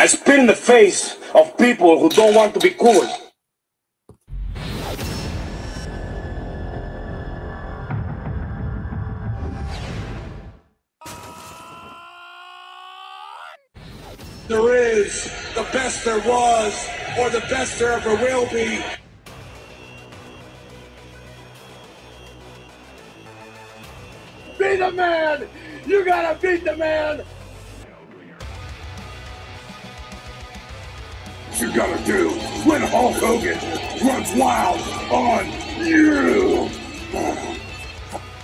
I spit in the face of people who don't want to be cool. There is the best there was, or the best there ever will be. Be the man! You gotta beat the man! What you gotta do when Hulk Hogan runs wild on you!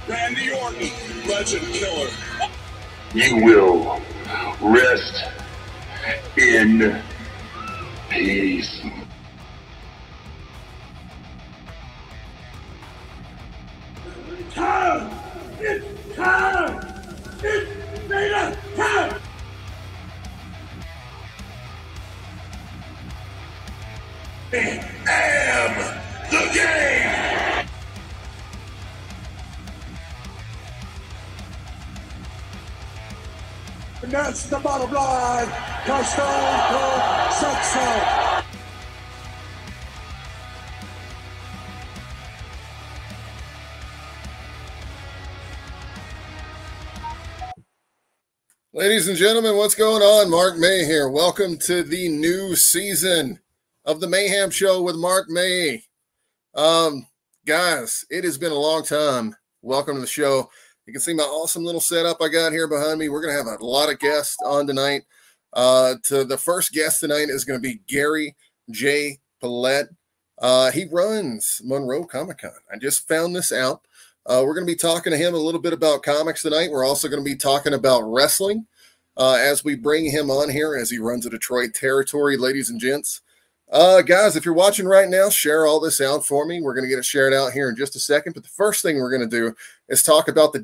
Randy Orton, legend killer. You will rest in peace. Time! It's time! It's Vader the bottom line. Ladies and gentlemen, what's going on? Mark May here. Welcome to the new season of the Mayhem Show with Mark May. Um, guys, it has been a long time. Welcome to the show. You can see my awesome little setup I got here behind me. We're going to have a lot of guests on tonight. Uh, to the first guest tonight is going to be Gary J. Pillette. Uh, he runs Monroe Comic Con. I just found this out. Uh, we're going to be talking to him a little bit about comics tonight. We're also going to be talking about wrestling uh, as we bring him on here as he runs the Detroit territory, ladies and gents. Uh, guys, if you're watching right now, share all this out for me. We're going to get it shared out here in just a second. But the first thing we're going to do is talk about the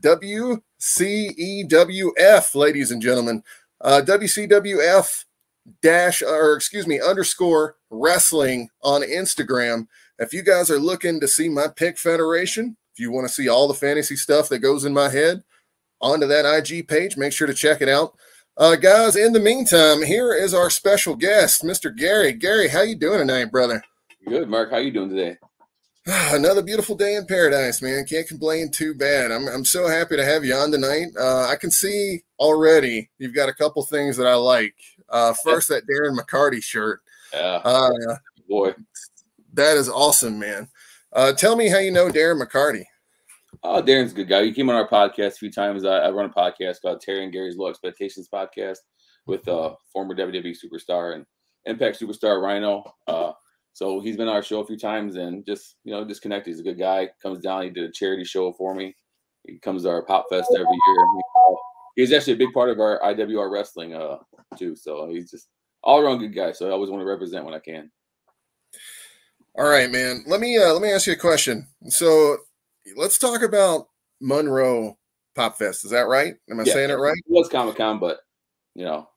WCEWF, ladies and gentlemen. Uh, WCWF dash, or excuse me, underscore wrestling on Instagram. If you guys are looking to see my pick federation, if you want to see all the fantasy stuff that goes in my head onto that IG page, make sure to check it out. Uh, guys, in the meantime, here is our special guest, Mr. Gary. Gary, how you doing tonight, brother? Good, Mark. How you doing today? Another beautiful day in paradise, man. Can't complain too bad. I'm, I'm so happy to have you on tonight. Uh, I can see already you've got a couple things that I like. Uh, first, that Darren McCarty shirt. Yeah. Uh, Boy. that is awesome, man. Uh, tell me how you know Darren McCarty. Oh, Darren's a good guy. He came on our podcast a few times. I, I run a podcast called Terry and Gary's Low Expectations podcast with uh, former WWE superstar and Impact superstar Rhyno. Uh, so he's been on our show a few times and just, you know, just connected. He's a good guy. Comes down. He did a charity show for me. He comes to our Pop Fest every year. He's actually a big part of our IWR wrestling uh, too. So he's just all around good guy. So I always want to represent when I can. All right, man. Let me uh, let me ask you a question. So let's talk about Monroe Pop Fest. Is that right? Am I Yeah, saying it right? It was Comic Con, but you know,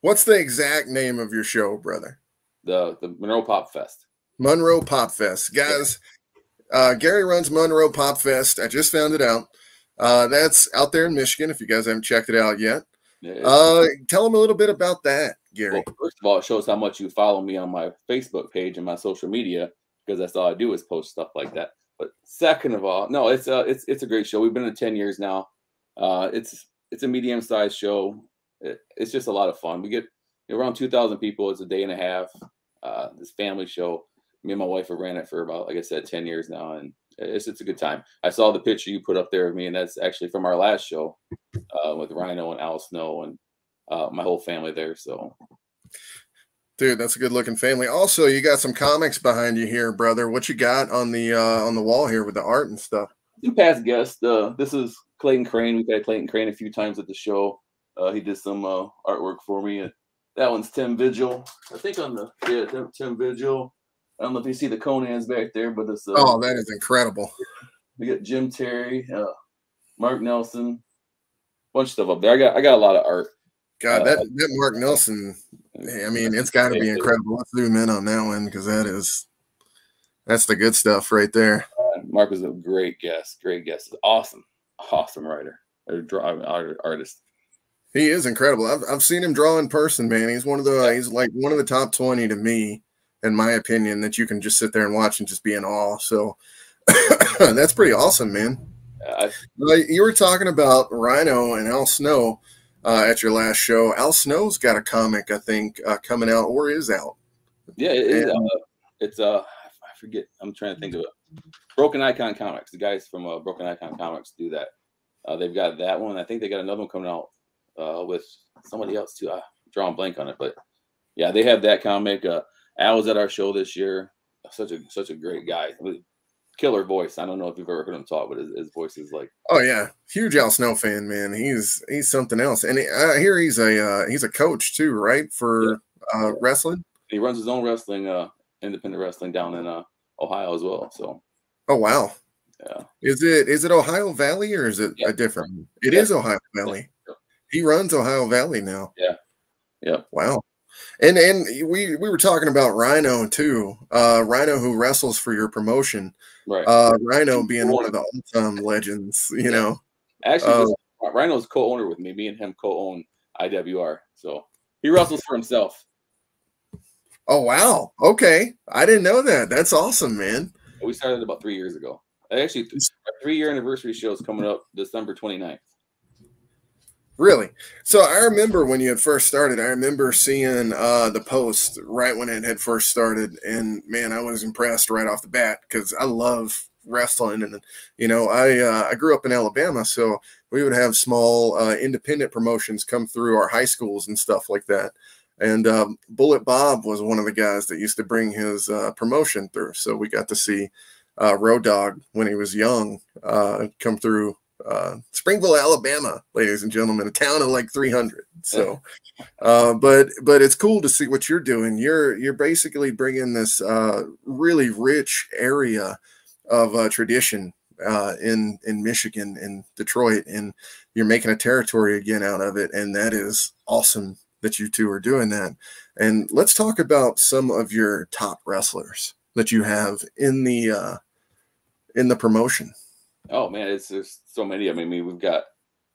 What's the exact name of your show, brother? The the Monroe Pop Fest. Monroe Pop Fest. Guys, uh, Gary runs Monroe Pop Fest. I just found it out. Uh, that's out there in Michigan if you guys haven't checked it out yet. Uh, tell them a little bit about that, Gary. Well, first of all, it shows how much you follow me on my Facebook page and my social media because that's all I do is post stuff like that. But second of all, no, it's a it's it's a great show. We've been in ten years now. Uh, it's it's a medium sized show. It, it's just a lot of fun. We get around two thousand people. It's a day and a half. Uh, this family show. Me and my wife have ran it for about, like I said, ten years now, and it's it's a good time. I saw the picture you put up there of me, and that's actually from our last show uh, with Rhyno and Al Snow and uh, my whole family there. So Dude, that's a good looking family. Also, you got some comics behind you here, brother. What you got on the uh, on the wall here with the art and stuff? Two past guests. Uh, this is Clayton Crane. We've had Clayton Crane a few times at the show. Uh, he did some uh, artwork for me. And that one's Tim Vigil. I think on the yeah Tim, Tim Vigil. I don't know if you see the Conan's back there, but it's uh, Oh, that is incredible. we got Jim Terry, uh, Mark Nelson, bunch of stuff up there. I got I got a lot of art. God, Uh, that that Mark Nelson. I mean, it's got to be incredible. Let's zoom in on that one because that is that's the good stuff right there. Uh, Mark was a great guest. Great guest. Awesome, awesome writer, or drawing artist. He is incredible. I've, I've seen him draw in person, man. He's one of the he's like one of the top twenty to me, in my opinion, that you can just sit there and watch and just be in awe. So that's pretty awesome, man. Uh, you were talking about Rhyno and Al Snow uh, at your last show. Al Snow's got a comic, I think, uh, coming out or is out. Yeah, it is. Uh, it's uh, I forget. I'm trying to think of it. Broken Icon Comics. The guys from uh, Broken Icon Comics do that. Uh, they've got that one. I think they got another one coming out uh, with somebody else too. I draw a blank on it, but yeah, they have that comic. Uh, Al was at our show this year. Such a such a great guy. Killer voice. I don't know if you've ever heard him talk, but his, his voice is like. Oh yeah, huge Al Snow fan, man. He's he's something else, and I hear he's a uh, he's a coach too, right? For yeah. uh, wrestling. He runs his own wrestling, uh, independent wrestling down in uh, Ohio as well. So. Oh wow. Yeah. Is it is it Ohio Valley or is it yeah. a different? It yeah. is Ohio Valley. Yeah. He runs Ohio Valley now. Yeah. Yeah. Wow. And and we we were talking about Rhyno too. Uh Rhyno who wrestles for your promotion. Right. Uh Rhyno being one of the all-time legends, you know. Actually, uh, Rhyno's co-owner with me. Me and him co-own IWR. So he wrestles for himself. Oh wow. Okay. I didn't know that. That's awesome, man. We started about three years ago. Actually, our three year anniversary show is coming up December 29th. Really? So I remember when you had first started, I remember seeing uh, the post right when it had first started. And man, I was impressed right off the bat because I love wrestling. And, you know, I, uh, I grew up in Alabama. So we would have small uh, independent promotions come through our high schools and stuff like that. And um, Bullet Bob was one of the guys that used to bring his uh, promotion through. So we got to see uh, Road Dog when he was young uh, come through uh, Springville, Alabama, ladies and gentlemen, a town of like 300. So, uh, but but it's cool to see what you're doing. You're you're basically bringing this uh, really rich area of uh, tradition uh, in in Michigan in Detroit, and you're making a territory again out of it, and that is awesome that you two are doing that. And let's talk about some of your top wrestlers that you have in the uh, in the promotion. Oh man, it's there's so many. I mean, we've got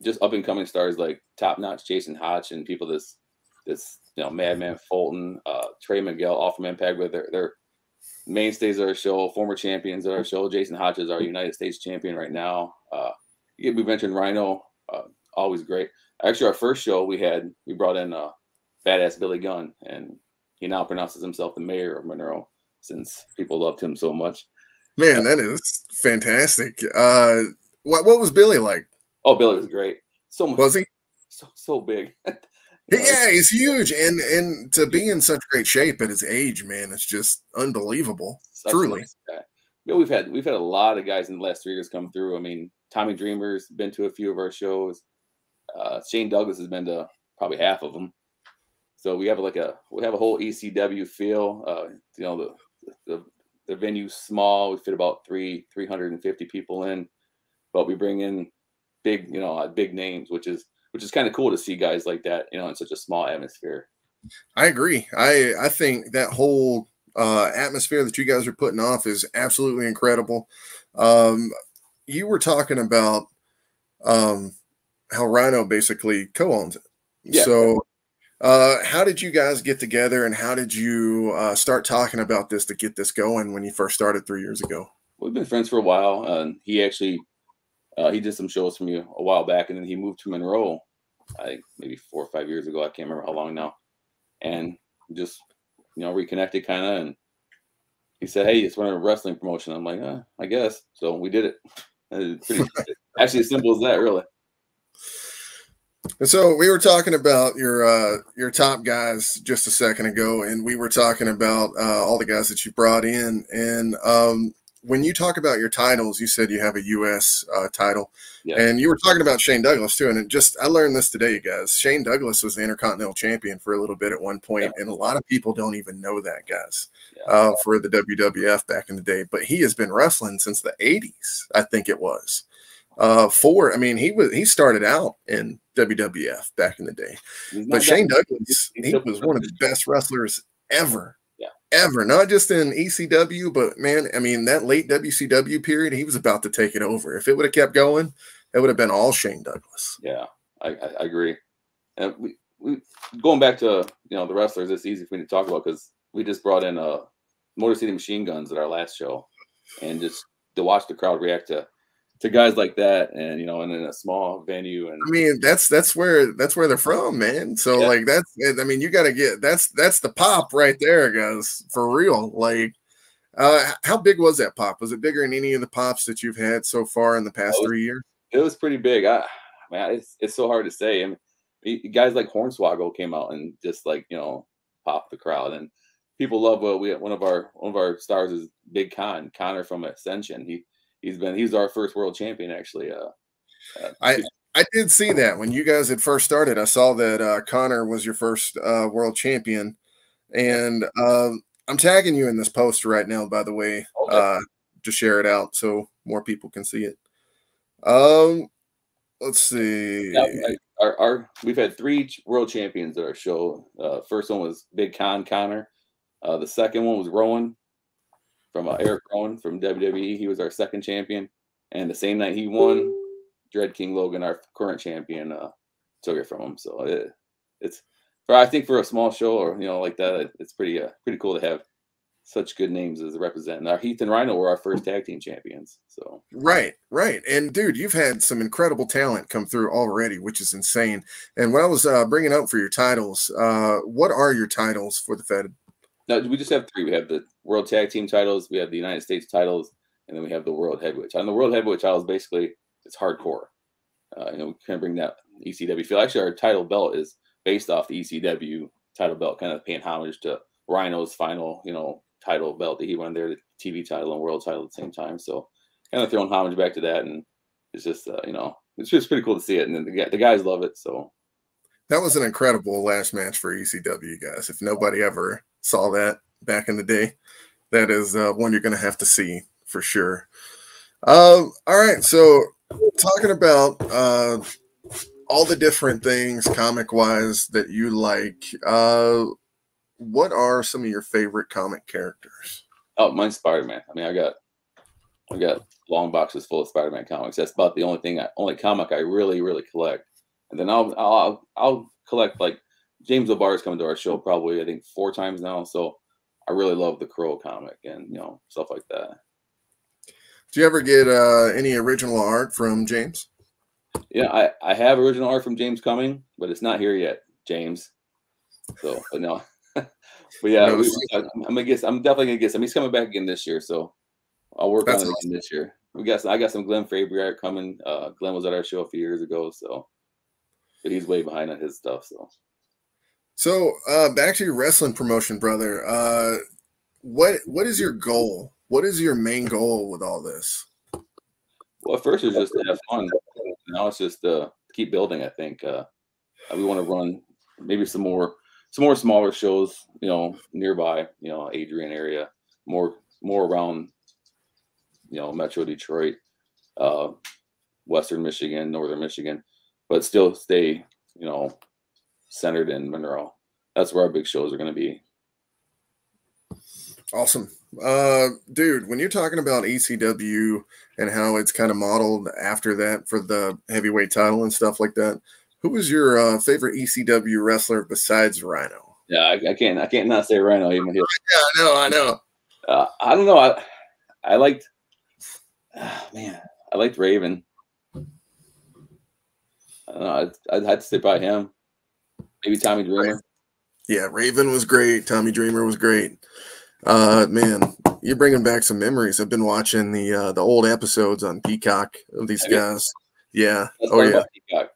just up and coming stars like top notch Jason Hotch and people this this you know Madman Fulton, uh, Trey Miguel, Impact, with their their mainstays of our show, former champions of our show. Jason Hotch is our United States champion right now. Uh, we mentioned Rhyno, uh, always great. Actually, our first show we had we brought in uh, badass Billy Gunn, and he now pronounces himself the mayor of Monroe since people loved him so much. Man, that is fantastic. Uh, what what was Billy like? Oh, Billy was great. So much, was he? So so big. yeah, he's huge, and and to be in such great shape at his age, man, it's just unbelievable. Such truly. Nice yeah, we've had we've had a lot of guys in the last three years come through. I mean, Tommy Dreamer's been to a few of our shows. Uh, Shane Douglas has been to probably half of them. So we have like a we have a whole ECW feel. Uh, you know the the the venue's small. We fit about three 350 people in, but we bring in big, you know, uh, big names, which is which is kind of cool to see guys like that, you know, in such a small atmosphere. I agree. I I think that whole uh, atmosphere that you guys are putting off is absolutely incredible. Um, you were talking about um, how Rhyno basically co-owns it. Yeah. So uh, how did you guys get together and how did you uh, start talking about this to get this going when you first started three years ago? We've been friends for a while. and he actually uh, he did some shows for me a while back, and then he moved to Monroe, I think maybe four or five years ago. I can't remember how long now, and just you know reconnected kind of. And he said, "Hey, it's running a wrestling promotion." I'm like, uh, "I guess." So we did it. Pretty, actually, as simple as that, really. And so we were talking about your uh, your top guys just a second ago, and we were talking about uh, all the guys that you brought in. And um, when you talk about your titles, you said you have a U.S. Uh, title, yeah. and you were talking about Shane Douglas too. And it just I learned this today, you guys. Shane Douglas was the Intercontinental Champion for a little bit at one point, yeah. and a lot of people don't even know that, guys. Yeah. Uh, for the WWF back in the day, but he has been wrestling since the '80s, I think it was uh for i mean he was he started out in wwf back in the day. But shane douglas he was one of the best wrestlers ever. Yeah. Ever. Not just in ecw but man i mean that late wcw period he was about to take it over. If it would have kept going it would have been all shane douglas. Yeah i, I agree. And we, we going back to you know the wrestlers. It's easy for me to talk about because we just brought in uh Motor City Machine Guns at our last show, and just to watch the crowd react to to guys like that, and you know, and in a small venue, and I mean, that's that's where that's where they're from, man. So Yeah. like that's I mean, you got to get that's that's the pop right there, guys, for real. Like, uh, how big was that pop? Was it bigger than any of the pops that you've had so far in the past three years? it was pretty big. I man, it's it's so hard to say. I mean, guys like Hornswoggle came out and just like you know popped the crowd, and people love what we one of our one of our stars is Big Kon Konnor from Ascension. He he's been he's our first world champion actually. Uh, uh, I I did see that when you guys had first started. I saw that uh, Konnor was your first uh, world champion, and um, I'm tagging you in this post right now. By the way, Okay. uh, to share it out so more people can see it. Um, let's see. Yeah, I- our, our we've had three world champions at our show. Uh, first one was Big Kon Konnor. Uh, the second one was Rowan from uh, Eric Rowan from WWE. He was our second champion, and the same night he won, Dread King Logan, our current champion, uh, took it from him. So it, it's for I think for a small show or you know like that, it- it's pretty uh, pretty cool to have such good names as representing. Our Heath and Rhyno were our first tag team champions. So Right, right. And dude, you've had some incredible talent come through already, which is insane. And when I was uh, bringing up for your titles, uh, what are your titles for the Fed? No, we just have three. We have the World Tag Team titles, we have the United States titles, and then we have the World Heavyweight title. And the World Heavyweight title is basically it's hardcore. Uh, you know, we kind of bring that ECW feel. Actually, our title belt is based off the ECW title belt, kind of paying homage to Rhyno's final, you know, title belt that he won there, the TV title and world title at the same time. So, kind of throwing homage back to that, and it's just, uh, you know, it's just pretty cool to see it, and the, the guys love it. So, That was an incredible last match for ECW, guys. If nobody ever saw that back in the day, that is uh, one you're going to have to see for sure. Um, all right. So, talking about uh, all the different things comic wise that you like, uh, what are some of your favorite comic characters? Oh, mine's Spider Man. I mean, I got, I got long boxes full of Spider Man comics. That's about the only thing, I, only comic I really, really collect. And then I'll, I'll, I'll collect like James O'Barr's coming to our show probably I think four times now. So I really love the Crow comic and you know stuff like that. Do you ever get uh, any original art from James? Yeah, I, I have original art from James coming, but it's not here yet, James. So, but no, but yeah, No, we, I, I'm gonna guess. I'm definitely gonna guess. him. He's coming back again this year, so I'll work That's on it again this year. We got. some- I got some Glenn Fabry art coming. Uh, Glenn was at our show a few years ago, so but he's way behind on his stuff. So So, uh, back to your wrestling promotion, brother. Uh, what what is your goal? What is your main goal with all this? well, at first it was just to have fun. Now it's just uh, to keep building. I think uh, we want to run maybe some more some more smaller shows. You know, nearby. You know, Adrian area. More more around. You know, Metro Detroit, uh, Western Michigan, Northern Michigan, but still stay. You know, centered in Monroe. That's where our big shows are going to be. Awesome. Uh, dude, when you're talking about ECW and how it's kind of modeled after that for the heavyweight title and stuff like that, who was your uh, favorite ECW wrestler besides Rhyno? Yeah, I, I can't. I can't not say Rhyno. Even here. Yeah, I know, I know. Uh, I don't know. I I liked. ah, man, I liked Raven. I don't know. I'd, I'd have to say by him. Maybe Tommy Dreamer. Yeah, Raven was great. Tommy Dreamer was great. Uh, man, you're bringing back some memories. I've been watching the uh, the old episodes on Peacock of these guys. Yeah. That's Oh yeah. Peacock.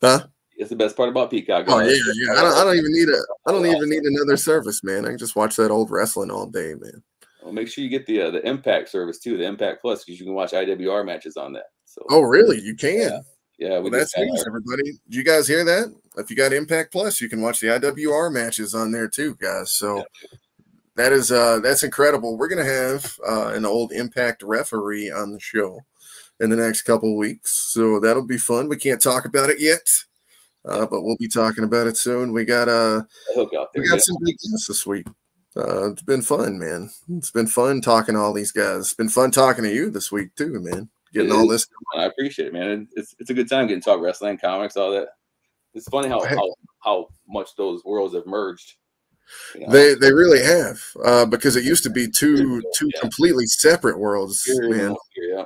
Huh? It's the best part about Peacock. Oh yeah, yeah. I don't, I don't even need a. I don't even need another service, man. I can just watch that old wrestling all day, man. Well, make sure you get the uh, the Impact service too, the Impact Plus, because you can watch IWR matches on that. So Oh really? You can. Yeah, yeah, we Well, that's news, everybody. Did you guys hear that? If you got Impact Plus, you can watch the IWR matches on there too, guys. So that is uh that's incredible. We're gonna have uh, an old Impact referee on the show in the next couple of weeks, so that'll be fun. We can't talk about it yet, uh, but we'll be talking about it soon. We got uh there. we got yeah. some big guests this week. Uh, it's been fun, man. It's been fun talking to all these guys. It's been fun talking to you this week too, man. Getting all is. this. I appreciate it, man. It's it's a good time getting to talk wrestling, comics, all that. it's funny how how, how much those worlds have merged. You know? They they really have uh, because it used to be two two yeah. completely separate worlds, Here, man. yeah.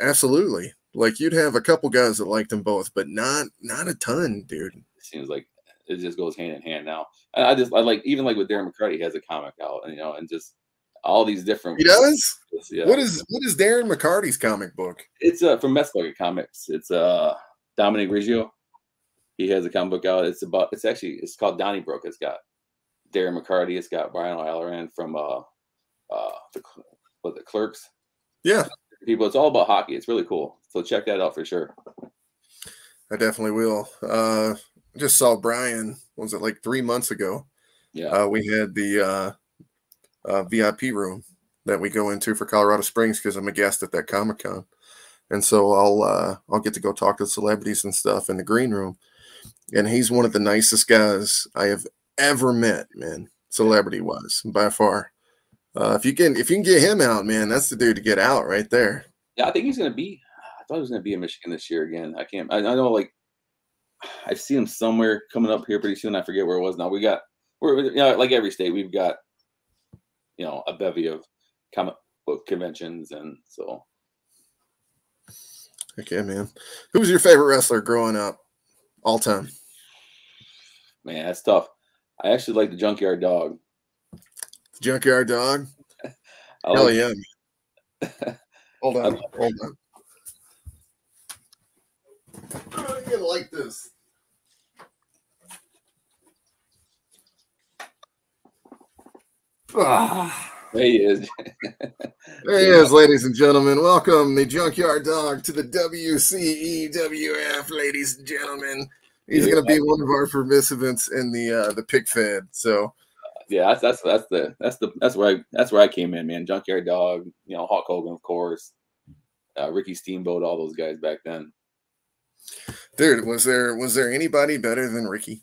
Absolutely. Like you'd have a couple guys that liked them both, but not not a ton, dude. It seems like it just goes hand in hand now. And I just I like even like with Darren McCarty he has a comic out, and you know, and just all these different. He does. Yeah. What is what is Darren McCarty's comic book? It's uh from Mess Bucket Comics. It's uh Dominic Riggio. He has a comic book out. It's about it's actually it's called Donnybrook. It's got Darren McCarty. It's got Brian O'Halloran from uh uh the what the clerks. Yeah. People, it's all about hockey. It's really cool. So check that out for sure. I definitely will. Uh just saw Brian, was it like three months ago? Yeah. Uh, we had the uh, uh, VIP room that we go into for Colorado Springs because I'm a guest at that Comic Con, and so I'll uh, I'll get to go talk to celebrities and stuff in the green room, and he's one of the nicest guys I have ever met, man, celebrity wise by far. Uh, if you can if you can get him out, man, that's the dude to get out right there. Yeah, I think he's gonna be. I thought he was gonna be in Michigan this year again. I can't. I, I know like I see him somewhere coming up here pretty soon. I forget where it was now. We got we're you know, like every state, we've got you know a bevy of comic book conventions, and so. Okay, man. Who was your favorite wrestler growing up, all time? Man, that's tough. I actually like the Junkyard Dog. Junkyard Dog. I Hell like, yeah. hold on, hold on. I'm gonna like this. There he is. There he is, ladies and gentlemen. Welcome the Junkyard Dog to the WCEWF, ladies and gentlemen. He's Yeah. going to be one of our participants in the uh, the pick fed. So yeah, that's that's that's the that's the that's where I that's where I came in, man. Junkyard Dog, you know, Hulk Hogan, of course, uh, Ricky Steamboat, all those guys back then. dude, was there was there anybody better than Ricky?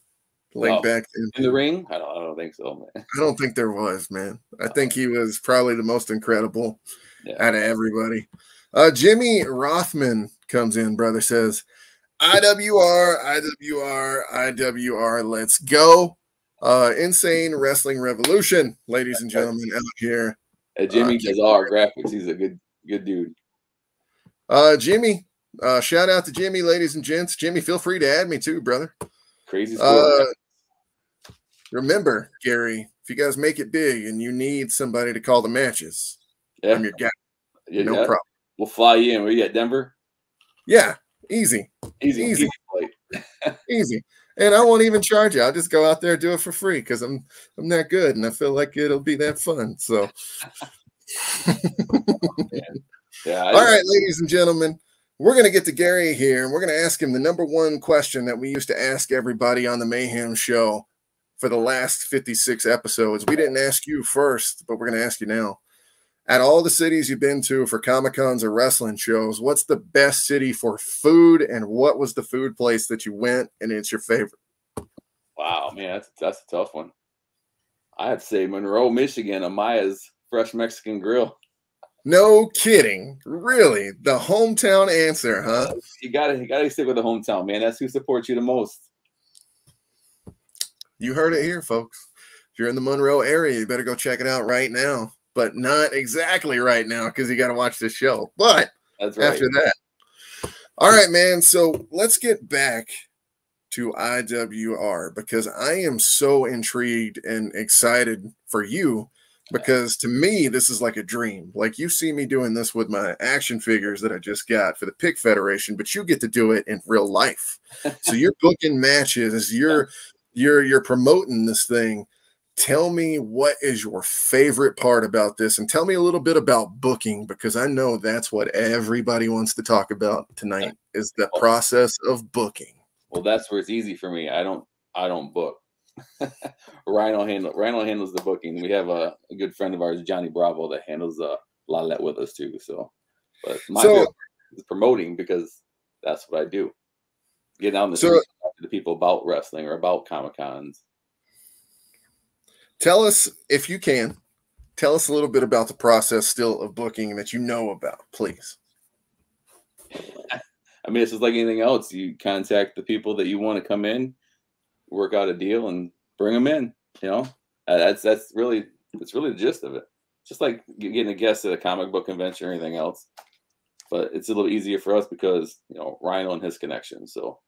Like back then? In the ring, I don't I don't think so, man. I don't think there was, man. I think he was probably the most incredible Yeah. out of everybody. Uh, Jimmy Rothman comes in, brother, says, IWR, IWR, IWR, let's go. Uh, Insane Wrestling Revolution, ladies and gentlemen, out here. Uh, Jimmy does all our graphics. He's a good good dude. Uh, Jimmy, uh, shout out to Jimmy, ladies and gents. Jimmy, feel free to add me too, brother. Crazy. Uh, sport. Remember, Gary, if you guys make it big and you need somebody to call the matches, yeah, I'm your guy. yeah, No yeah. problem. We'll fly you in. Where you at? Denver? Yeah, easy. Easy, Easy. easy. And I won't even charge you. I'll just go out there and do it for free because I'm I'm that good and I feel like it'll be that fun. So Yeah. I- all right, ladies and gentlemen, we're gonna get to Gary here and we're gonna ask him the number one question that we used to ask everybody on the Mayhem show for the last 56 episodes. We didn't ask you first, but we're gonna ask you now. At all the cities you've been to for Comic Cons or wrestling shows, what's the best city for food and what was the food place that you went and it's your favorite? Wow, man, that's that's a tough one. I'd say Monroe, Michigan, Amaya's Fresh Mexican Grill. No kidding. Really? The hometown answer, huh? You gotta you gotta stick with the hometown, man. That's who supports you the most. You heard it here, folks. If you're in the Monroe area, you better go check it out right now. But not exactly right now because you got to watch this show. But That's right. after that. All right, man. So let's get back to IWR because I am so intrigued and excited for you because to me, this is like a dream. Like you see me doing this with my action figures that I just got for the Pick Federation, but you get to do it in real life. So you're booking matches, you're you're you're promoting this thing. Tell me what is your favorite part about this and tell me a little bit about booking because I know that's what everybody wants to talk about tonight is the process of booking. Well, that's where it's easy for me. I don't I don't book. Rhyno handle Rhyno handles the booking. We have a, a good friend of ours, Johnny Bravo, that handles uh, a lot of that with us too. So, but my So- is promoting because that's what I do. Get in the So- street, talk to the people about wrestling or about comic cons. Tell us if you can. Tell us a little bit about the process still of booking that you know about, please. I mean, it's just like anything else. You contact the people that you want to come in, work out a deal, and bring them in. You know, uh, that's that's really that's really the gist of it. Just like getting a guest at a comic book convention or anything else, but it's a little easier for us because you know Rhyno and his connection. So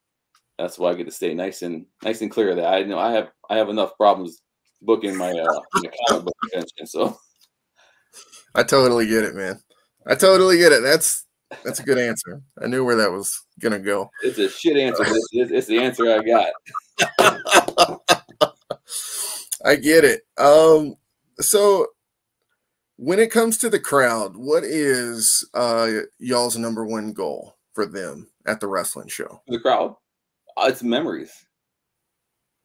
that's why I get to stay nice and nice and clear of that. I know I have I have enough problems booking my uh my comic book convention. So I totally get it, man. I totally get it. That's that's a good answer. I knew where that was gonna go. It's a shit answer. It's, it's, it's the answer I got. I get it. Um, so when it comes to the crowd, what is uh y'all's number one goal for them at the wrestling show? The crowd, Uh, it's memories.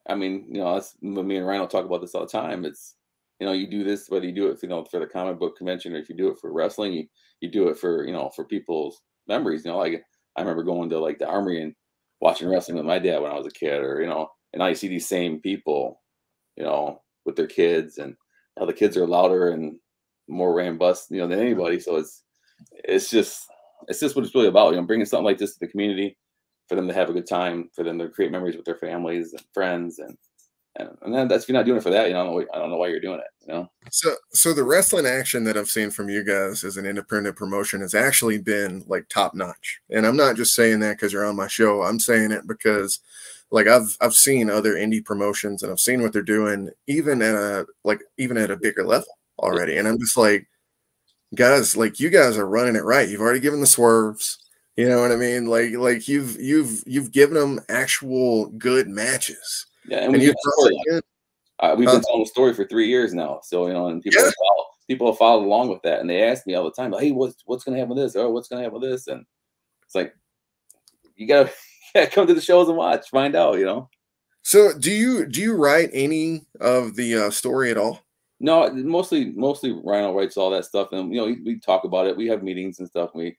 I mean, you know, that's me and Rhyno talk about this all the time. It's you know, you do this whether you do it, you know, for the comic book convention or if you do it for wrestling, you you do it for you know for people's memories. You know, like I remember going to like the armory and watching wrestling with my dad when I was a kid, or you know, and now you see these same people, you know, with their kids, and now the kids are louder and more robust, you know, than anybody. So it's it's just it's just what it's really about. You know, bringing something like this to the community for them to have a good time, for them to create memories with their families and friends, and and, and then that's if you're not doing it for that, you know, I don't know, I don't know why you're doing it. You know. So so the wrestling action that I've seen from you guys as an independent promotion has actually been like top notch, and I'm not just saying that because you're on my show. I'm saying it because like I've I've seen other indie promotions and I've seen what they're doing even at a like even at a bigger level already. And I'm just like, guys, like you guys are running it right. You've already given the swerves. You know what I mean? Like like you've you've you've given them actual good matches. Yeah, and, we and uh, we've been telling the story for three years now. So you know, and people yeah. follow, people have followed along with that, and they ask me all the time, like, "Hey, what's what's going to happen with this? Or what's going to happen with this?" And it's like, you gotta, you gotta come to the shows and watch, find out. You know. So do you do you write any of the uh, story at all? No, mostly mostly Rhyno writes all that stuff, and you know we, we talk about it. We have meetings and stuff. And we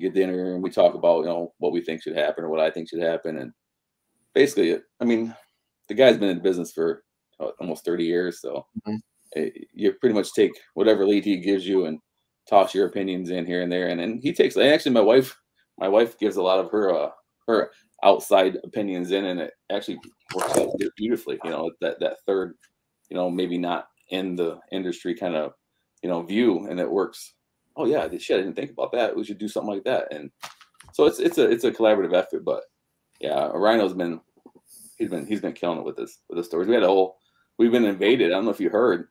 get dinner and we talk about you know what we think should happen or what I think should happen, and basically, I mean, the guy's been in business for uh, almost thirty years, so mm-hmm. it, eh, you pretty much take whatever lead he gives you and toss your opinions in here and there, and then he takes. And actually, my wife, my wife gives a lot of her uh, her outside opinions in, and it actually works out beautifully. You know that that third, you know, maybe not in the industry kind of you know view and it works oh yeah shit i didn't think about that. We should do something like that. And so it's it's a it's a collaborative effort but yeah rhyno's been he's been he's been killing it with this with the stories. We had a whole we've been invaded. I don't know if you heard.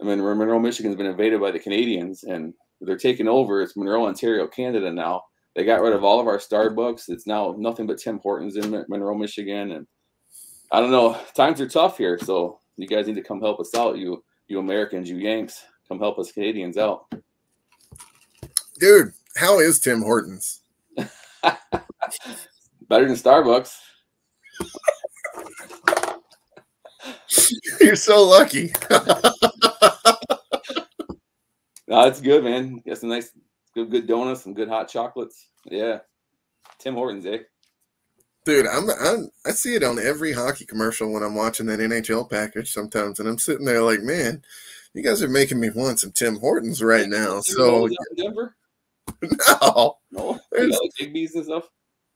I mean monroe michigan's been invaded by the canadians and they're taking over. It's monroe ontario canada now. They got rid of all of our starbucks. It's now nothing but tim hortons in monroe michigan and i don't know times are tough here so you guys need to come help us out. You you Americans, you Yanks, come help us Canadians out. Dude, how is Tim Hortons? Better than Starbucks. You're so lucky. no, it's good, man. Got some nice, good, good donuts, some good hot chocolates. Yeah, Tim Hortons, eh? Dude, I'm, I'm I see it on every hockey commercial when I'm watching that NHL package sometimes, and I'm sitting there like, man, you guys are making me want some Tim Hortons right now. So Denver? No, no, there's bees and stuff.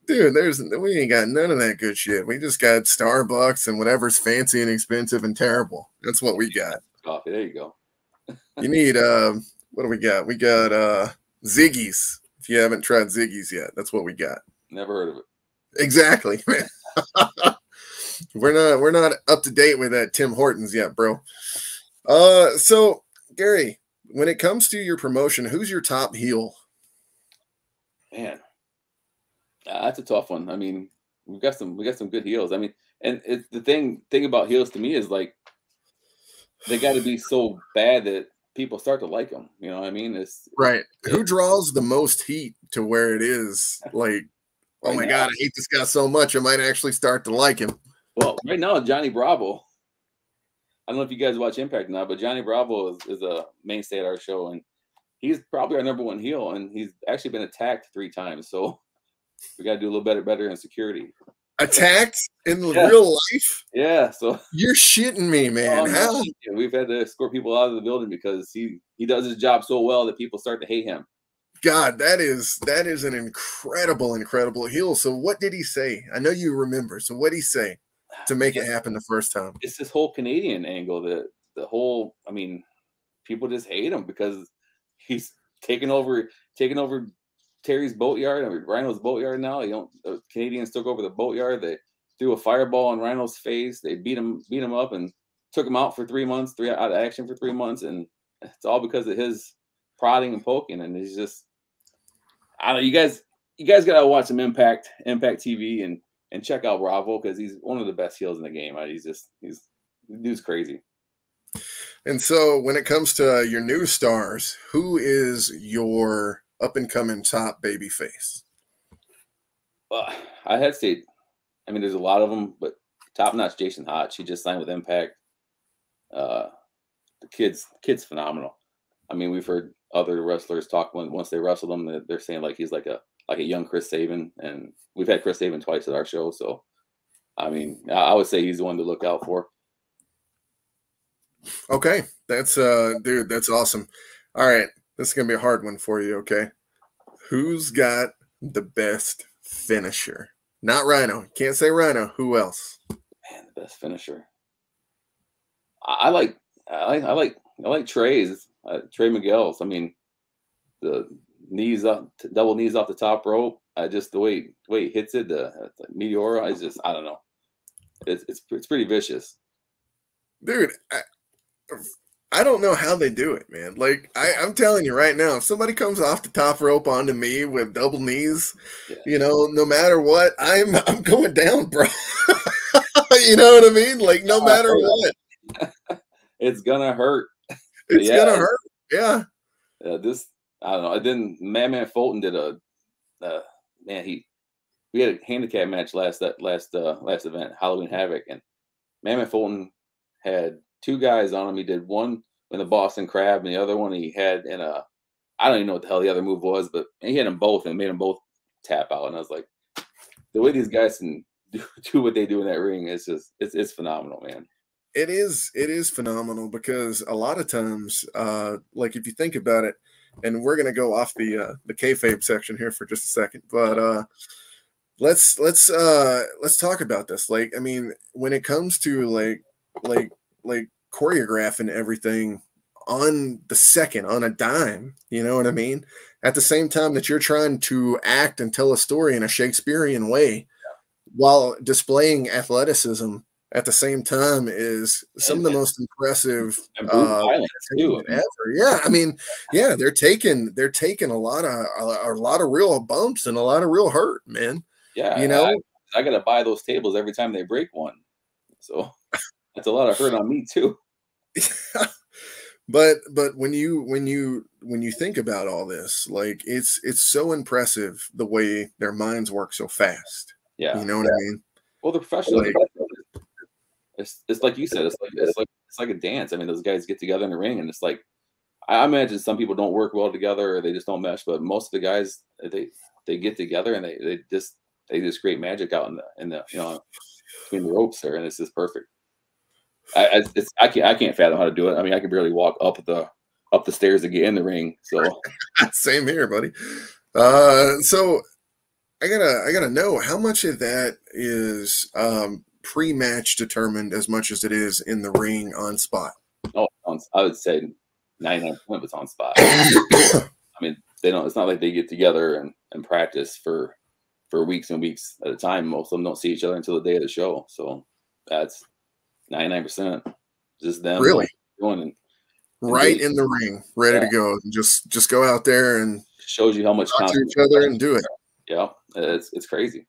Dude, there's we ain't got none of that good shit. We just got Starbucks and whatever's fancy and expensive and terrible. That's what we got. Coffee. There you go. you need uh, what do we got? We got uh Ziggi's. If you haven't tried Ziggi's yet, that's what we got. Never heard of it. Exactly, we're not we're not up to date with that Tim Hortons yet, bro. Uh, so Gary, when it comes to your promotion, who's your top heel? Man, uh, that's a tough one. I mean, we got some we got some good heels. I mean, and it, the thing thing about heels to me is like they got to be so bad that people start to like them. You know what I mean? It's right. Who draws the most heat to where it is like oh my now, god, I hate this guy so much. I might actually start to like him. Well, right now, Johnny Bravo. I don't know if you guys watch Impact now, but Johnny Bravo is, is a mainstay at our show, and he's probably our number one heel, and he's actually been attacked three times. So we got to do a little better, better in security. Attacked in yeah. real life? Yeah. So you're shitting me, oh, man. Oh, We've had to escort people out of the building because he he does his job so well that people start to hate him. God, that is that is an incredible, incredible heel. So what did he say? I know you remember. So what did he say to make it happen the first time? It's this whole Canadian angle. The the whole. I mean, people just hate him because he's taking over taking over Terry's boatyard. I mean, Rhyno's boatyard now. You know, the Canadians took over the boatyard. They threw a fireball in Rhyno's face. They beat him beat him up and took him out for three months, three out of action for three months, and it's all because of his prodding and poking. And he's just, I don't know. You guys, you guys gotta watch some Impact, Impact TV, and and check out Bravo because he's one of the best heels in the game. Uh, he's just, he's, dude's crazy. And so, when it comes to your new stars, who is your up and coming top baby face? Uh, I had to I mean, there's a lot of them, but top notch Jason Hotch. He just signed with Impact. Uh, the kid's kid's phenomenal. I mean, we've heard other wrestlers talk when once they wrestle them, they're saying like he's like a like a young Chris Sabin, and we've had Chris Sabin twice at our show. So, I mean, I would say he's the one to look out for. Okay, that's uh, dude, that's awesome. All right, this is gonna be a hard one for you. Okay, who's got the best finisher? Not Rhyno. Can't say Rhyno. Who else? Man, the best finisher. I, I like, I like, I like, I like Trey's. Uh, Trey Miguel's. I mean, the knees up, double knees off the top rope. I just the way the way he hits it, the, the Meteora is just I don't know. It's it's it's pretty vicious, dude. I, I don't know how they do it, man. Like I, am telling you right now, if somebody comes off the top rope onto me with double knees, yeah. you know, no matter what, I'm I'm going down, bro. you know what I mean? Like no matter what, it's gonna hurt. It's yeah. gonna hurt. Yeah. Yeah. This I don't know. Then Madman Fulton did a uh, man. He we had a handicap match last that last uh last event, Halloween Havoc, and Madman Fulton had two guys on him. He did one in the Boston Crab, and the other one he had in a I don't even know what the hell the other move was, but he had them both and made them both tap out. And I was like, the way these guys can do, do what they do in that ring is just it's it's phenomenal, man. It is it is phenomenal because a lot of times, uh, like if you think about it, and we're gonna go off the uh, the kayfabe section here for just a second, but uh, let's let's uh let's talk about this. Like, I mean, when it comes to like like like choreographing everything on the second on a dime you know what i mean at the same time that you're trying to act and tell a story in a shakespearean way yeah. while displaying athleticism at the same time is some and, of the most impressive uh, ever. Yeah, I mean, yeah, they're taking they're taking a lot of a, a, lot of real bumps and a lot of real hurt, man. Yeah, you know, I, I got to buy those tables every time they break one, so that's a lot of hurt on me too. but but when you when you when you think about all this like it's it's so impressive the way their minds work so fast. Yeah. You know what yeah. i mean? Well the professional like, it's, it's like you said it's like it's like it's like a dance. I mean those guys get together in the ring and it's like i imagine some people don't work well together or they just don't mesh but most of the guys they they get together and they, they just they just create magic out in the in the you know between the ropes there and it's just perfect I, it's, I can't I can't fathom how to do it. I mean, I can barely walk up the up the stairs to get in the ring. So same here, buddy. Uh, so I gotta I gotta know how much of that is um, pre-match determined as much as it is in the ring on spot. Oh, I would say ninety nine percent was on spot. I mean, they don't. It's not like they get together and, and practice for for weeks and weeks at a time. Most of them don't see each other until the day of the show. So that's 99%. Just them really going and, right in the ring, ready yeah. to go. Just just go out there and shows you how much talk to each other and do it. Yeah, it's it's crazy.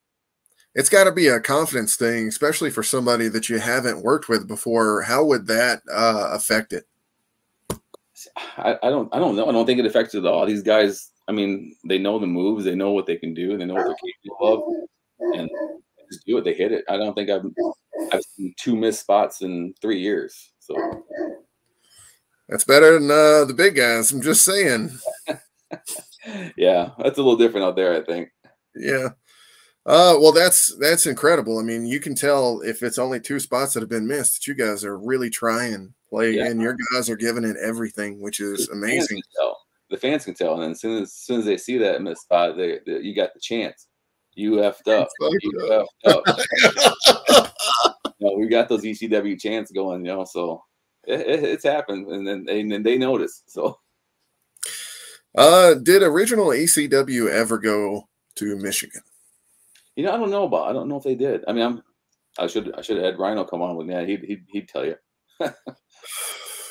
It's got to be a confidence thing, especially for somebody that you haven't worked with before. How would that uh, affect it? I, I don't I don't know. I don't think it affects it at all. These guys, I mean, they know the moves, they know what they can do, they know what they're capable of, and just do it. They hit it. I don't think I've I've seen two missed spots in three years. So that's better than uh, the big guys. I'm just saying. yeah, that's a little different out there. I think. Yeah. Uh, well, that's that's incredible. I mean, you can tell if it's only two spots that have been missed that you guys are really trying, like, yeah. and your guys are giving it everything, which is amazing. the fans can tell. And then as soon as, as soon as they see that the spot, they, they you got the chance. You effed up. You effed up. we got those ECW chants going, you know, so it, it, it's happened, and then and then they notice. So, uh, did original ECW ever go to Michigan? You know, I don't know about. I don't know if they did. I mean, I'm. I should. I should have had Rhyno come on with me. He'd he'd, he'd tell you.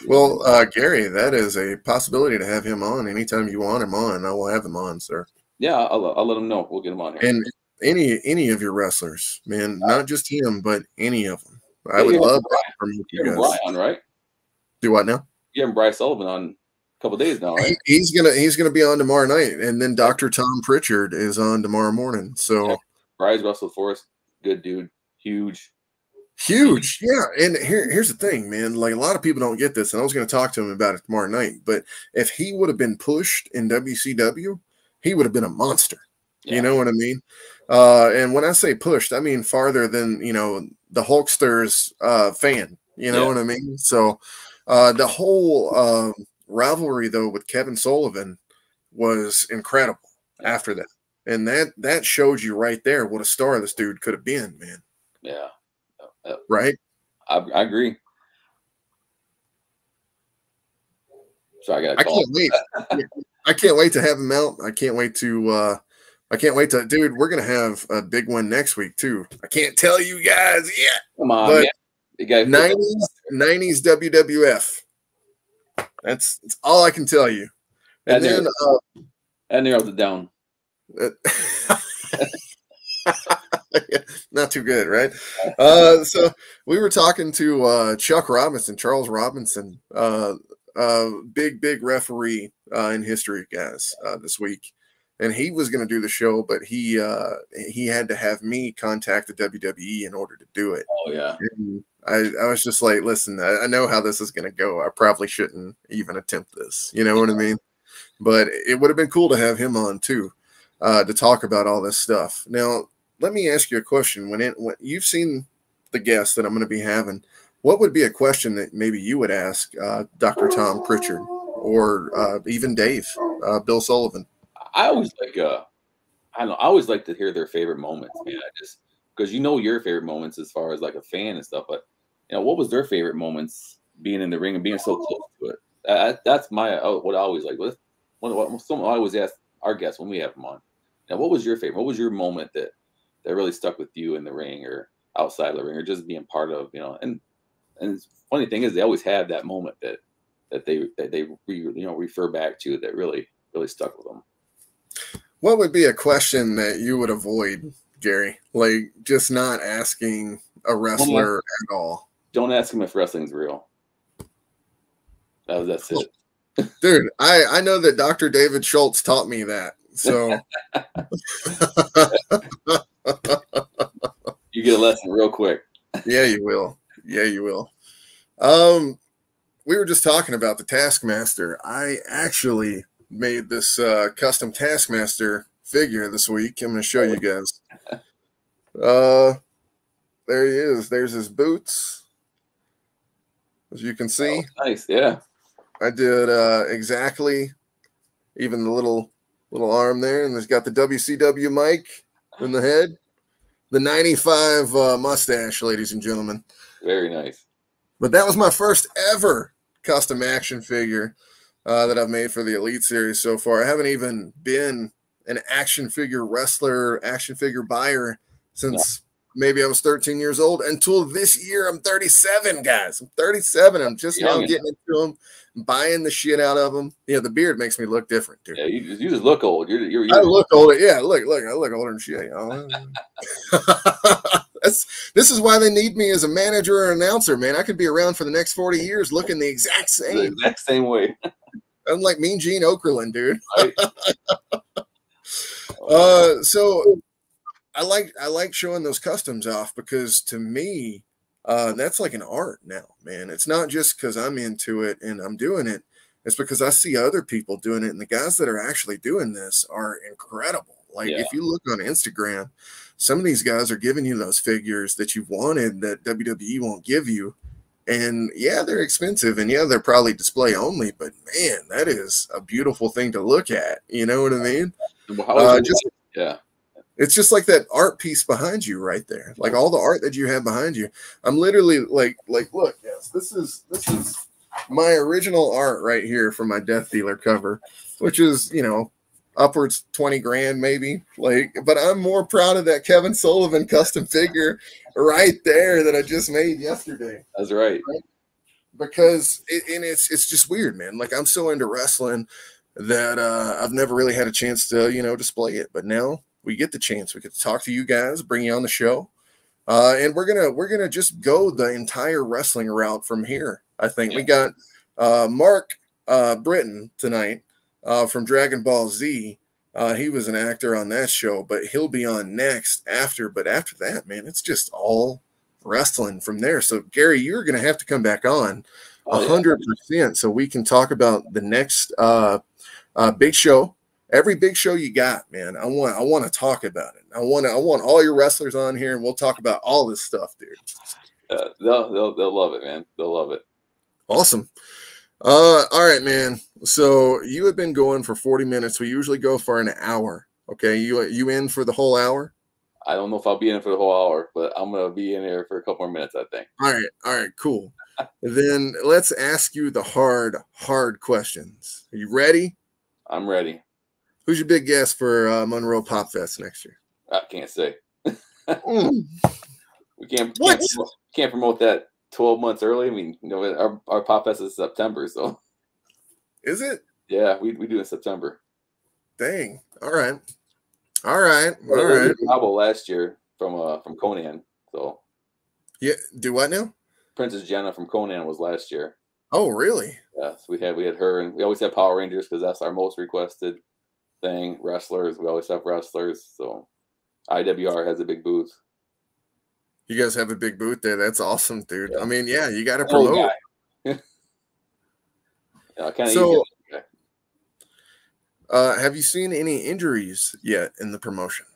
well, uh, Gary, that is a possibility to have him on anytime you want him on. I will have him on, sir. Yeah, I'll, I'll let him know. We'll get him on here. And any any of your wrestlers, man, uh, not just him, but any of them. I would love that from you guys. Brian, right? Do what now? Yeah, Bryce Sullivan on a couple days now, right? He, he's gonna he's gonna be on tomorrow night, and then Dr. Tom Pritchard is on tomorrow morning. So yeah. Bryce Russell Forrest, good dude, huge. Huge, yeah. And here, here's the thing, man. Like a lot of people don't get this, and I was going to talk to him about it tomorrow night. But if he would have been pushed in WCW, he would have been a monster. Yeah. You know what I mean? Uh, and when I say pushed, I mean farther than you know the Hulkster's uh, fan. You know yeah. what I mean? So uh, the whole uh, rivalry though with Kevin Sullivan was incredible after that, and that that showed you right there what a star this dude could have been, man. Yeah. Uh, right. I, I agree. So I got. I can't wait. I can't wait to have him out. I can't wait to uh I can't wait to, dude. We're gonna have a big one next week too. I can't tell you guys yet. Come on, yeah. nineties, nineties WWF. That's, that's all I can tell you. And, and then, uh, and narrows it down. not too good, right? Uh, so we were talking to uh, Chuck Robinson, Charles Robinson, uh, uh, big big referee uh, in history, guys, uh, this week and he was going to do the show, but he uh, he had to have me contact the WWE in order to do it. Oh yeah. I, I was just like, listen, I, I know how this is going to go. I probably shouldn't even attempt this. You know what I mean? But it would have been cool to have him on too, uh, to talk about all this stuff. Now, let me ask you a question. When it when you've seen the guests that I'm going to be having, what would be a question that maybe you would ask uh, Dr. Tom Pritchard or uh, even Dave, uh, Bill Sullivan? I always like uh I don't know, I always like to hear their favorite moments, man. I just because you know your favorite moments as far as like a fan and stuff, but you know, what was their favorite moments being in the ring and being so close to it? Uh, that's my uh, what I always like. What, what, what I always ask our guests when we have them on. Now, what was your favorite? What was your moment that that really stuck with you in the ring or outside of the ring or just being part of, you know? And and funny thing is, they always have that moment that that they that they re, you know refer back to that really really stuck with them. What would be a question that you would avoid, Gary? Like just not asking a wrestler at all. Don't ask him if wrestling's real. That, was that's it. Dude, I, I know that Dr. David Schultz taught me that. So you get a lesson real quick. yeah, you will. Yeah, you will. Um, we were just talking about the Taskmaster. I actually made this uh, custom Taskmaster figure this week. I'm going to show you guys. Uh, there he is. There's his boots. As you can see. Oh, nice, yeah. I did uh, exactly even the little little arm there, and he's got the WCW mic in the head. The 95 uh, mustache, ladies and gentlemen. Very nice. But that was my first ever custom action figure uh, that I've made for the Elite Series so far. I haven't even been an action figure wrestler, action figure buyer since yeah. maybe I was 13 years old until this year. I'm 37, guys. I'm 37. I'm just now getting into them, buying the shit out of them. Yeah, the beard makes me look different, dude. Yeah, you just, you just look old. You're, you're, you're, I look older. Yeah, look, look, I look older than shit. That's, this is why they need me as a manager or announcer, man. I could be around for the next 40 years looking the exact same. The exact same way. I'm like Mean Gene Okerlund, dude. Right. uh, so I like I like showing those customs off because to me, uh, that's like an art now, man. It's not just because I'm into it and I'm doing it. It's because I see other people doing it, and the guys that are actually doing this are incredible. Like yeah. if you look on Instagram, some of these guys are giving you those figures that you've wanted that WWE won't give you And yeah, they're expensive and yeah, they're probably display only, but man, that is a beautiful thing to look at. You know what I mean? Uh, just, yeah. It's just like that art piece behind you right there. Like all the art that you have behind you. I'm literally like like look, yes, this is this is my original art right here for my Death Dealer cover, which is, you know, upwards 20 grand maybe like but i'm more proud of that kevin sullivan custom figure right there that i just made yesterday. That's right, right? because it, and it's it's just weird man. Like i'm so into wrestling that uh i've never really had a chance to you know display it but now we get the chance. We get to talk to you guys bring you on the show. Uh and we're gonna we're gonna just go the entire wrestling route from here i think. Yeah. we got uh mark uh britton tonight uh, from Dragon Ball Z. Uh, he was an actor on that show, but he'll be on next after. But after that, man, it's just all wrestling from there. So Gary, you're going to have to come back on a oh, hundred percent so we can talk about the next uh, uh, big show. Every big show you got, man. I want I want to talk about it. I want I want all your wrestlers on here, and we'll talk about all this stuff, dude. Uh, they'll, they'll they'll love it, man. They'll love it. Awesome. Uh, all right, man. So you have been going for 40 minutes. We usually go for an hour. Okay, you you in for the whole hour? I don't know if I'll be in for the whole hour, but I'm gonna be in there for a couple more minutes, I think. All right, all right, cool. then let's ask you the hard, hard questions. Are you ready? I'm ready. Who's your big guest for uh, Monroe Pop Fest next year? I can't say. mm. We can't, can't, can't promote that 12 months early. I mean, you know, our, our Pop Fest is September, so. Is it? Yeah, we, we do in September. Dang. All right. All right. All right. Bravo last year from uh from Conan. So Yeah, do what now? Princess Jenna from Conan was last year. Oh, really? Yes, we had we had her and we always have Power Rangers because that's our most requested thing. Wrestlers, we always have wrestlers. So IWR has a big booth. You guys have a big booth there. That's awesome, dude. Yeah. I mean, yeah, you got to promote. yeah, so, uh, have you seen any injuries yet in the promotion?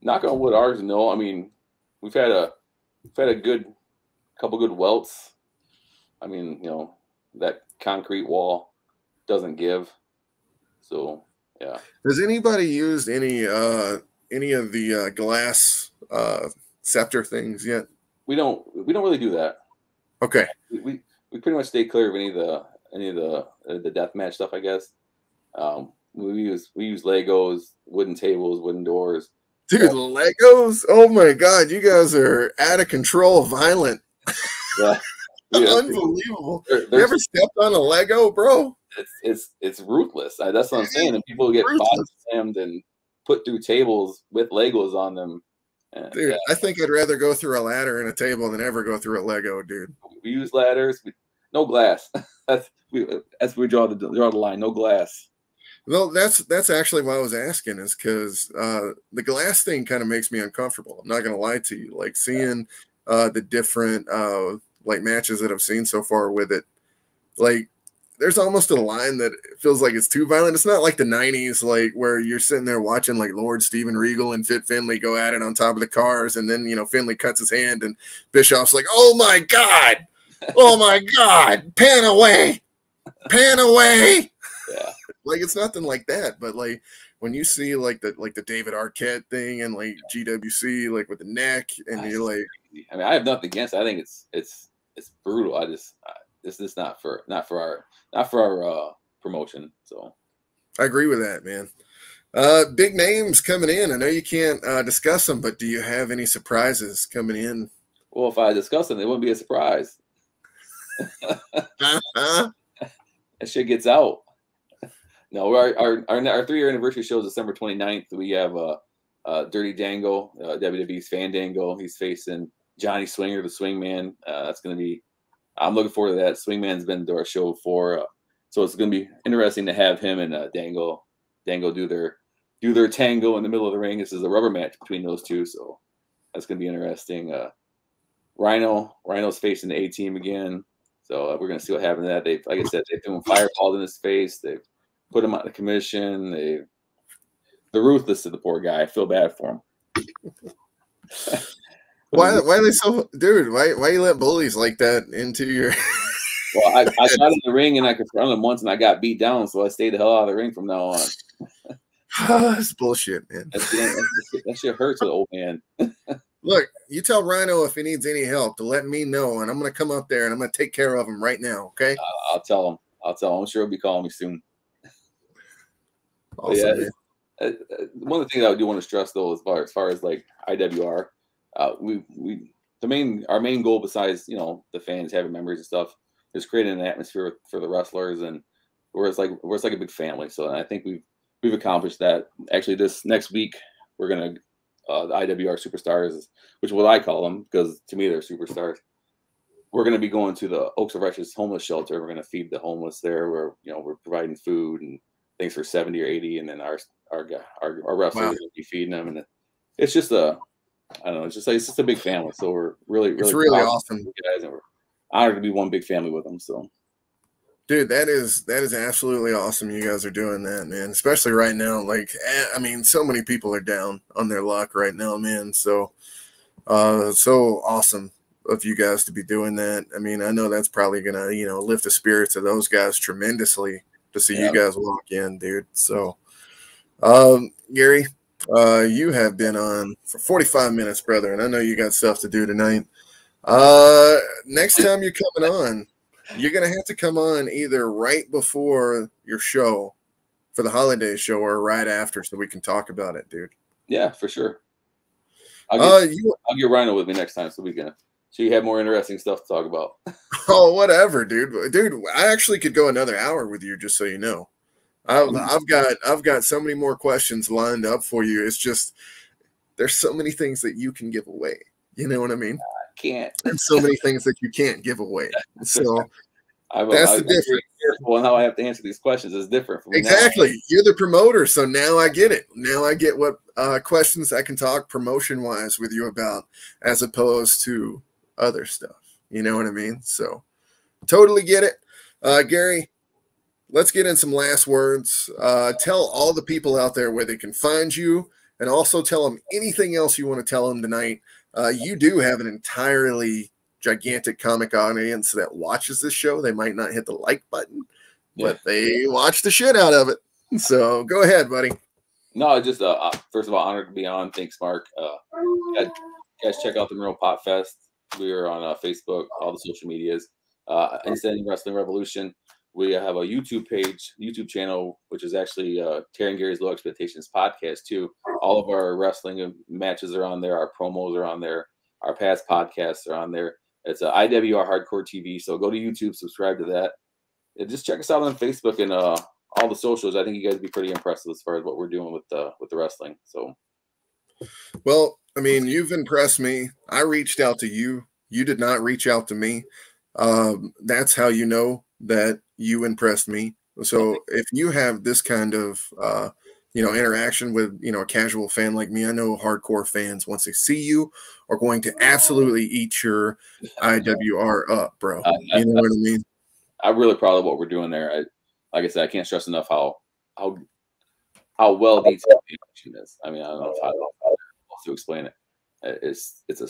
Knock on wood, ours no. I mean, we've had a we've had a good couple good welts. I mean, you know, that concrete wall doesn't give. So yeah. Has anybody used any uh any of the uh, glass uh scepter things yet? We don't. We don't really do that. Okay. We we, we pretty much stay clear of any of the any of the uh, the death match stuff. I guess. Um, we use we use Legos, wooden tables, wooden doors. Dude, yeah. Legos! Oh my god, you guys are out of control, violent. Yeah. yeah. Unbelievable. They're, you ever stepped on a Lego, bro? It's it's it's ruthless. That's what I'm saying. And people get body slammed and put through tables with Legos on them dude, yeah. I think I'd rather go through a ladder and a table than ever go through a Lego, dude. We use ladders, no glass. that's we as we draw the draw the line, no glass. Well, that's that's actually why I was asking is because uh, the glass thing kind of makes me uncomfortable. I'm not gonna lie to you. Like seeing uh, the different uh, like matches that I've seen so far with it, like there's almost a line that feels like it's too violent. It's not like the 90s, like where you're sitting there watching like Lord Steven Regal and Fit Finlay go at it on top of the cars, and then you know Finlay cuts his hand, and Bischoff's like, "Oh my god, oh my god, pan away, pan away." Yeah, like it's nothing like that, but like when you see like the like the David Arquette thing and like GWC like with the neck, and you're like, I mean, I have nothing against. It. I think it's it's it's brutal. I just I, this is not for not for our not for our uh, promotion. So I agree with that, man. Uh, big names coming in. I know you can't uh, discuss them, but do you have any surprises coming in? Well, if I discuss them, it wouldn't be a surprise. uh-huh. That shit gets out. No, our our our, our three year anniversary show is December 29th. We have uh, uh Dirty Dangle, uh, WWE's Fandango. He's facing Johnny Swinger, the Swingman. Uh, that's going to be I'm looking forward to that. Swingman's been to our show before, uh, so it's going to be interesting to have him and uh, Dango, Dango do their do their tango in the middle of the ring. This is a rubber match between those two, so that's going to be interesting. Uh, Rhyno, Rhyno's facing the A team again, so uh, we're going to see what happens. That they, like I said, they've thrown fireball in his face. They've put him out of the commission. They, they're ruthless to the poor guy. I feel bad for him. Why? Why are they so, dude? Why? Why you let bullies like that into your? well, I, I got in the ring and I confronted them once, and I got beat down, so I stayed the hell out of the ring from now on. That's bullshit, man. That shit, that shit, that shit hurts, old man. Look, you tell Rhyno if he needs any help to let me know, and I'm gonna come up there and I'm gonna take care of him right now. Okay? Uh, I'll tell him. I'll tell him. I'm sure he'll be calling me soon. Awesome, yeah, uh, uh, one of the things I do want to stress though, as far as far as like IWR, uh, we we the main our main goal besides you know the fans having memories and stuff is creating an atmosphere for the wrestlers and where it's like where it's like a big family. So I think we've we've accomplished that. Actually, this next week we're gonna uh, the IWR superstars, which is what I call them because to me they're superstars. We're gonna be going to the Oaks of Righteous homeless shelter. We're gonna feed the homeless there. Where you know we're providing food and things for seventy or eighty, and then our our our, our wrestlers wow. will be feeding them, and it's just a I don't know. It's just like it's just a big family. So we're really, really, it's really awesome, guys, and we're honored to be one big family with them. So, dude, that is that is absolutely awesome. You guys are doing that, man. Especially right now. Like, eh, I mean, so many people are down on their luck right now, man. So, uh, so awesome of you guys to be doing that. I mean, I know that's probably gonna, you know, lift the spirits of those guys tremendously to see yeah. you guys walk in, dude. So, um, Gary, uh, you have been on for 45 minutes, brother, and I know you got stuff to do tonight. Uh, next time you're coming on, you're gonna have to come on either right before your show for the holiday show or right after, so we can talk about it, dude. Yeah, for sure. I'll get, uh, you, I'll get Rhyno with me next time, so we can so you have more interesting stuff to talk about. oh, whatever, dude. Dude, I actually could go another hour with you, just so you know. I've. I've got I've got so many more questions lined up for you. It's just there's so many things that you can give away. You know what I mean? I can't. And so many things that you can't give away. So I, that's I, the difference. Well, now I have to answer these questions is different. exactly. Now. You're the promoter, so now I get it. Now I get what uh, questions I can talk promotion wise with you about, as opposed to other stuff. You know what I mean? So totally get it. Uh, Gary, let's get in some last words. Uh, tell all the people out there where they can find you, and also tell them anything else you want to tell them tonight. Uh, you do have an entirely gigantic comic audience that watches this show. They might not hit the like button, yeah. but they watch the shit out of it. So go ahead, buddy. No, just uh, uh first of all, honored to be on. Thanks, Mark. Uh, guys, check out the Real Pot Fest. We are on uh, Facebook, all the social medias. Uh, Insane Wrestling Revolution. We have a YouTube page, YouTube channel, which is actually uh, Terry and Gary's Low Expectations podcast too. All of our wrestling matches are on there. Our promos are on there. Our past podcasts are on there. It's a IWR Hardcore TV. So go to YouTube, subscribe to that. And just check us out on Facebook and uh, all the socials. I think you guys be pretty impressed as far as what we're doing with the with the wrestling. So, well, I mean, you've impressed me. I reached out to you. You did not reach out to me. Um, that's how you know that you impressed me. So if you have this kind of uh, you know interaction with you know a casual fan like me, I know hardcore fans once they see you are going to absolutely eat your IWR up, bro. You know what I mean? I'm really proud of what we're doing there. I, like I said, I can't stress enough how how how well detailed the action is. I mean, I don't know if I how to explain it. It's it's a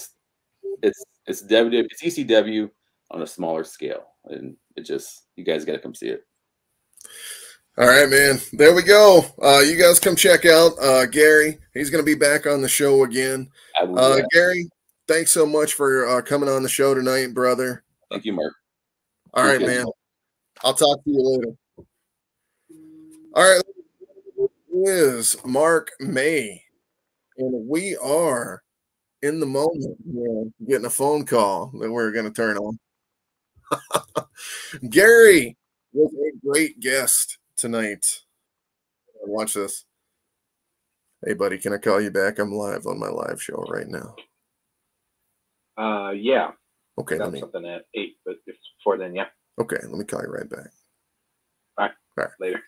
it's it's WW it's ECW on a smaller scale, and it just you guys got to come see it. All right, man. There we go. Uh, you guys come check out uh, Gary. He's going to be back on the show again. Uh, Gary, thanks so much for uh, coming on the show tonight, brother. Thank you, Mark. All right, man. I'll talk to you later. All right. Is Mark May, and we are in the moment. Yeah, getting a phone call that we're going to turn on. Gary was a great guest tonight. Watch this. Hey, buddy, can I call you back? I'm live on my live show right now. Uh, yeah. Okay. Me... something at eight, but if it's before then, yeah. Okay, let me call you right back. All right. All right. Later.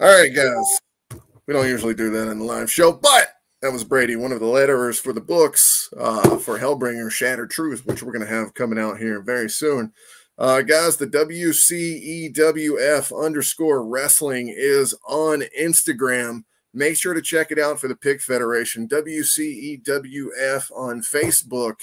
All right, guys. We don't usually do that in the live show, but that was Brady, one of the letterers for the books uh, for Hellbringer Shattered Truth, which we're going to have coming out here very soon. Uh, guys, the WCEWF underscore wrestling is on Instagram. Make sure to check it out for the Pick Federation, WCEWF on Facebook.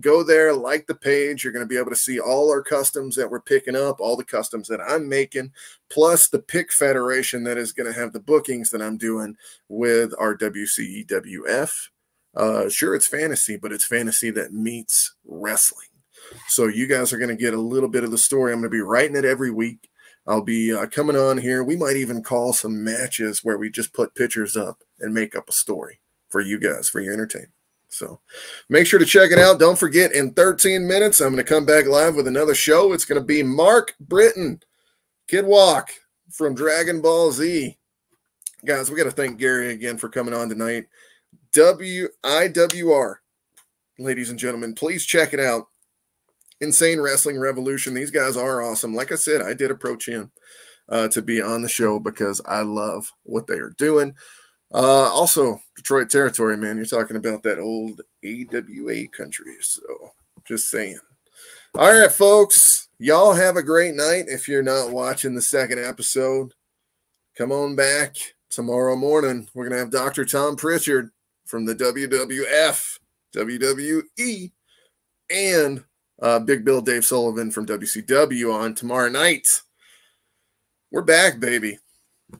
Go there, like the page. You're going to be able to see all our customs that we're picking up, all the customs that I'm making, plus the Pick Federation that is going to have the bookings that I'm doing with our WCEWF. Uh, sure, it's fantasy, but it's fantasy that meets wrestling. So you guys are going to get a little bit of the story. I'm going to be writing it every week. I'll be uh, coming on here. We might even call some matches where we just put pictures up and make up a story for you guys for your entertainment. So make sure to check it out. Don't forget, in 13 minutes, I'm going to come back live with another show. It's going to be Mark Britton, Kid Walk from Dragon Ball Z. Guys, we got to thank Gary again for coming on tonight. WIWR, ladies and gentlemen, please check it out. Insane Wrestling Revolution. These guys are awesome. Like I said, I did approach him uh, to be on the show because I love what they are doing. Uh, also, Detroit territory, man. You're talking about that old AWA country. So, just saying. All right, folks. Y'all have a great night. If you're not watching the second episode, come on back tomorrow morning. We're going to have Dr. Tom Pritchard from the WWF, WWE, and uh, Big Bill Dave Sullivan from WCW on tomorrow night. We're back, baby.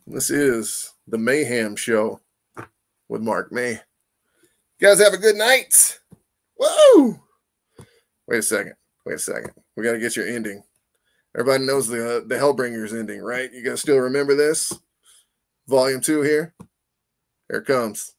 This is the Mayhem Show with Mark May. You guys have a good night. Whoa! Wait a second. Wait a second. We got to get your ending. Everybody knows the uh, the Hellbringers ending, right? You guys still remember this? Volume two here. Here comes.